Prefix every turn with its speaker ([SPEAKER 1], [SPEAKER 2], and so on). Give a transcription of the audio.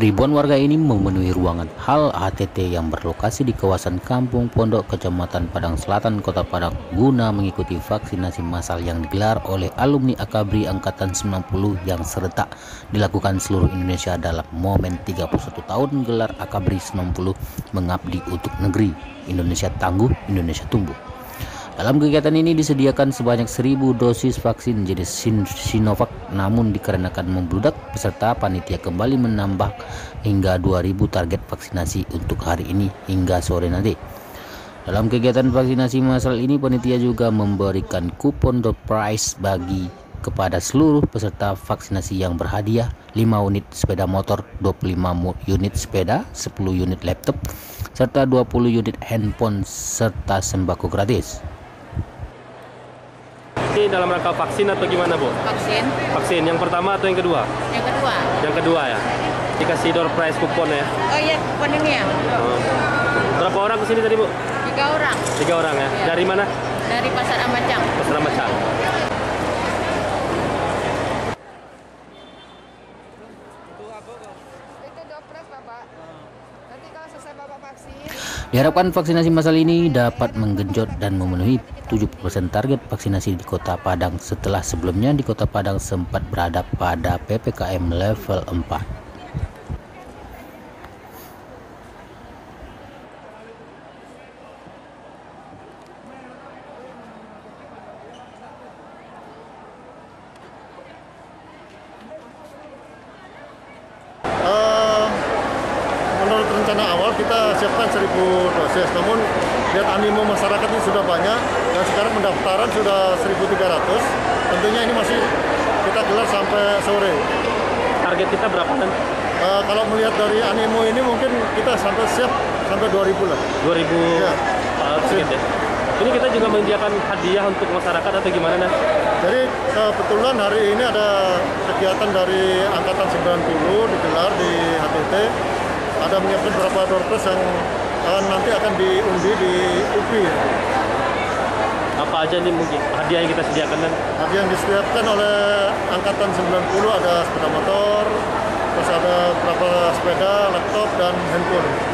[SPEAKER 1] Ribuan warga ini memenuhi ruangan HAL HTT yang berlokasi di kawasan Kampung Pondok, Kecamatan Padang Selatan, Kota Padang, guna mengikuti vaksinasi massal yang digelar oleh alumni Akabri Angkatan 90 yang serentak dilakukan seluruh Indonesia dalam momen 31 tahun gelar Akabri 90 mengabdi untuk negeri. Indonesia tangguh, Indonesia tumbuh. Dalam kegiatan ini disediakan sebanyak 1000 dosis vaksin jenis Sinovac namun dikarenakan membludak peserta panitia kembali menambah hingga 2000 target vaksinasi untuk hari ini hingga sore nanti. Dalam kegiatan vaksinasi massal ini panitia juga memberikan kupon door prize bagi kepada seluruh peserta vaksinasi yang berhadiah 5 unit sepeda motor, 25 unit sepeda, 10 unit laptop, serta 20 unit handphone serta sembako gratis.
[SPEAKER 2] Ini dalam rangka vaksin atau gimana, Bu?
[SPEAKER 3] Vaksin.
[SPEAKER 2] Vaksin yang pertama atau yang kedua?
[SPEAKER 3] Yang kedua.
[SPEAKER 2] Yang kedua ya. Dikasih door prize kupon ya.
[SPEAKER 3] Oh iya, kupon ini ya.
[SPEAKER 2] Oh. Berapa orang ke sini tadi, Bu?
[SPEAKER 3] Tiga orang.
[SPEAKER 2] Tiga orang ya.
[SPEAKER 3] Ya.
[SPEAKER 2] Dari mana?
[SPEAKER 3] Dari Pasar Ambacang.
[SPEAKER 2] Pasar Macang.
[SPEAKER 4] Itu Bapak
[SPEAKER 1] Diharapkan vaksinasi massal ini dapat menggenjot dan memenuhi 70% target vaksinasi di Kota Padang setelah sebelumnya di Kota Padang sempat berada pada PPKM level 4.
[SPEAKER 5] Kita siapkan 1000 dosis, namun lihat animo masyarakat ini sudah banyak dan sekarang pendaftaran sudah 1300. Tentunya ini masih kita gelar sampai sore.
[SPEAKER 2] Target kita berapa kan?
[SPEAKER 5] Eh, kalau melihat dari animo ini mungkin kita sampai siap sampai 2000 lah.
[SPEAKER 2] 2000
[SPEAKER 5] Iya.
[SPEAKER 2] uh, ya. Ini kita juga menyediakan hadiah untuk masyarakat atau gimana nah?
[SPEAKER 5] Jadi kebetulan hari ini ada kegiatan dari Angkatan 90 digelar di HTT. Ada menyiapkan beberapa doorpress yang eh, nanti akan diundi di UPI.
[SPEAKER 2] Apa aja nih mungkin hadiah yang kita sediakan kan?
[SPEAKER 5] Hadiah yang disediakan oleh Angkatan 90 ada sepeda motor, terus ada beberapa sepeda, laptop, dan handphone.